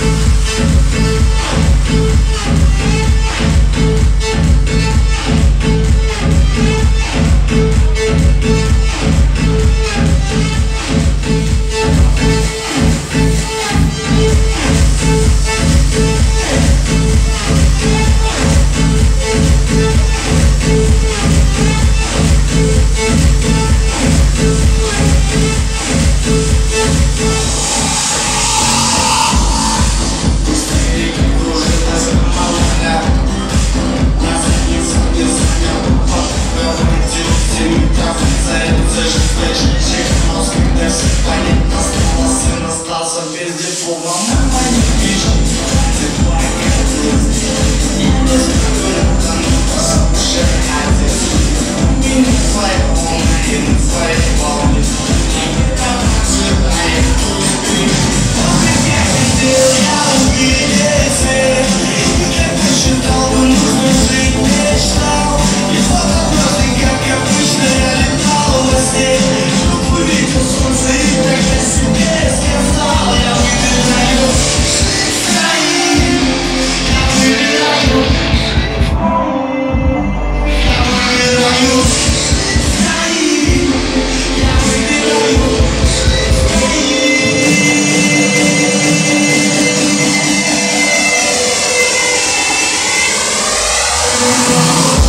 Música Без остался без Oh